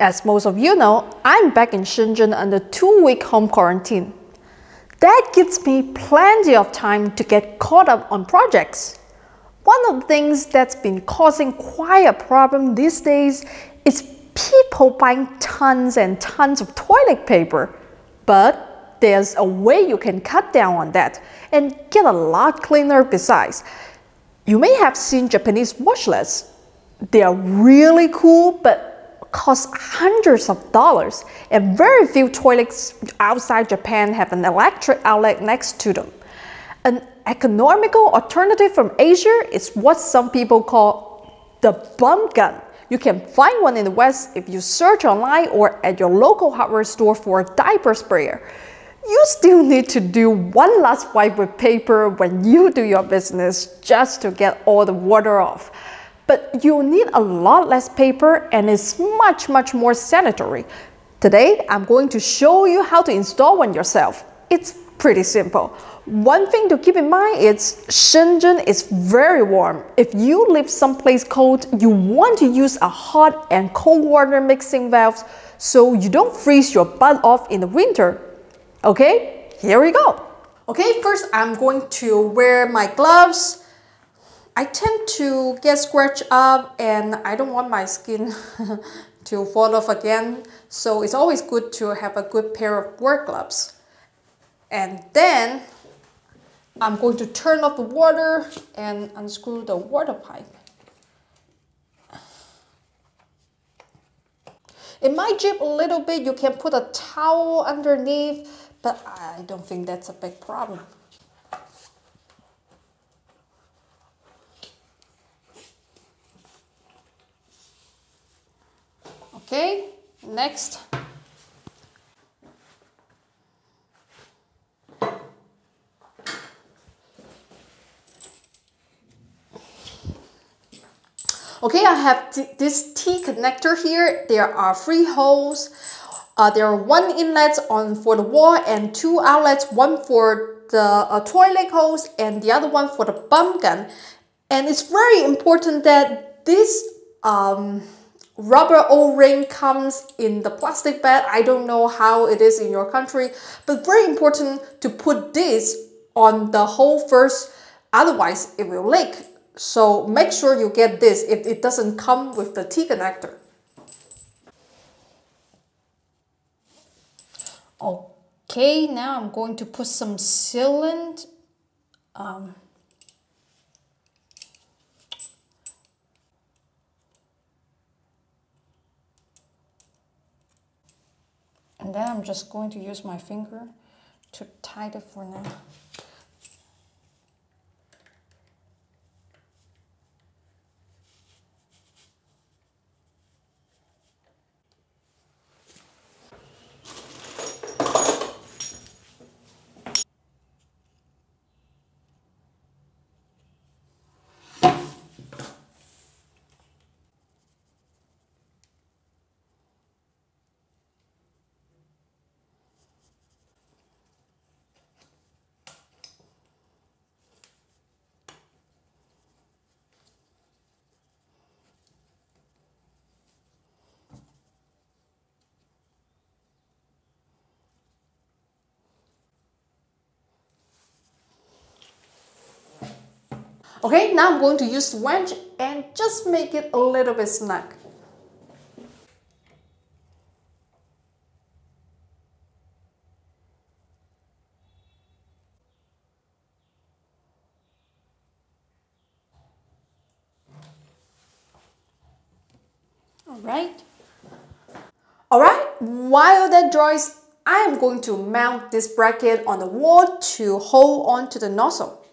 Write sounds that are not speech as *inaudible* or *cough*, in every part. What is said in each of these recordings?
as most of you know, I'm back in Shenzhen under two-week home quarantine. That gives me plenty of time to get caught up on projects. One of the things that's been causing quite a problem these days is people buying tons and tons of toilet paper. But there's a way you can cut down on that and get a lot cleaner besides. You may have seen Japanese washlets. They are really cool, but cost hundreds of dollars, and very few toilets outside Japan have an electric outlet next to them. An economical alternative from Asia is what some people call the bum gun. You can find one in the West if you search online or at your local hardware store for a diaper sprayer. You still need to do one last wipe with paper when you do your business just to get all the water off. But you'll need a lot less paper and it's much much more sanitary. Today I'm going to show you how to install one yourself. It's pretty simple. One thing to keep in mind is Shenzhen is very warm. If you live someplace cold, you want to use a hot and cold water mixing valve so you don't freeze your butt off in the winter. Okay, here we go. Okay, first I'm going to wear my gloves. I tend to get scratched up and I don't want my skin *laughs* to fall off again. So it's always good to have a good pair of work gloves. And then I'm going to turn off the water and unscrew the water pipe. It might drip a little bit, you can put a towel underneath, but I don't think that's a big problem. Okay, next Okay, I have this T connector here. There are three holes. Uh, there are one inlet on for the wall and two outlets, one for the uh, toilet hose and the other one for the bum gun. And it's very important that this um, rubber O-ring comes in the plastic bag. I don't know how it is in your country, but very important to put this on the hole first, otherwise it will leak. So make sure you get this if it doesn't come with the T connector. Okay, now I'm going to put some sealant. Um, and then I'm just going to use my finger to tie it for now. Okay, now I'm going to use the wrench and just make it a little bit snug. Alright. Alright, while that dries, I am going to mount this bracket on the wall to hold on to the nozzle.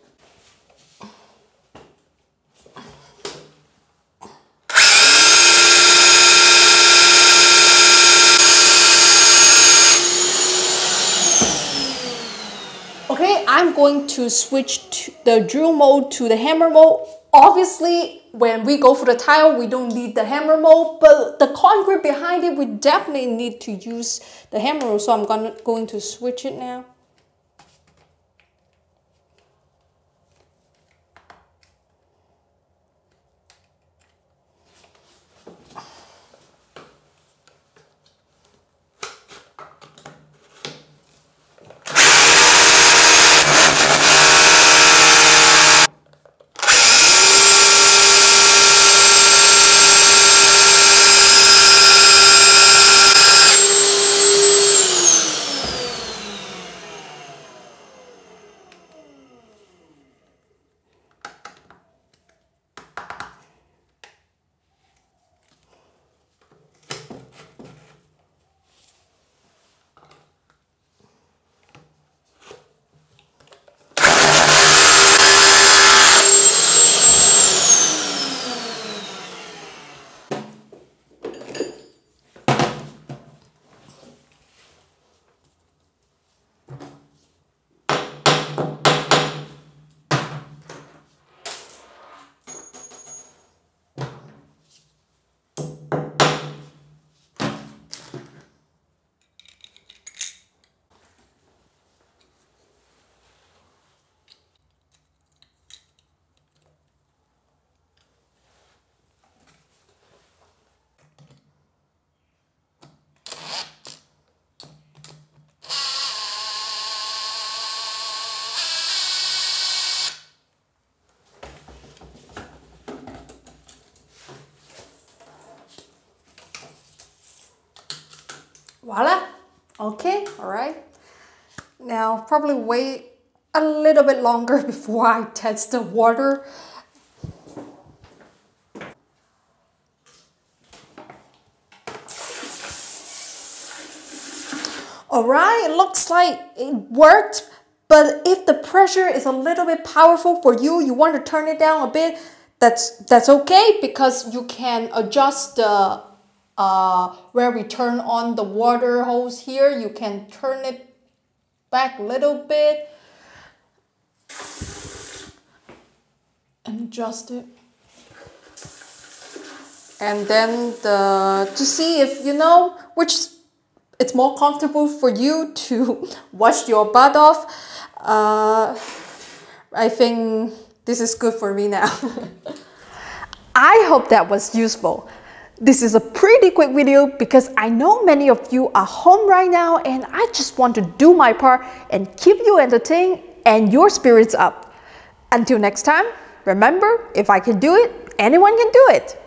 Going to switch to the drill mode to the hammer mode. Obviously, when we go for the tile, we don't need the hammer mode, but the concrete behind it, we definitely need to use the hammer mode. So I'm gonna, going to switch it now. Voila. Okay, all right. Now probably wait a little bit longer *laughs* before I test the water. Alright, it looks like it worked, but if the pressure is a little bit powerful for you, you want to turn it down a bit, that's that's okay because you can adjust the uh, where we turn on the water hose here, you can turn it back a little bit and adjust it. And then the to see if you know which it's more comfortable for you to *laughs* wash your butt off. Uh, I think this is good for me now. *laughs* I hope that was useful. This is a pretty quick video because I know many of you are home right now and I just want to do my part and keep you entertained and your spirits up. Until next time, remember, if I can do it, anyone can do it.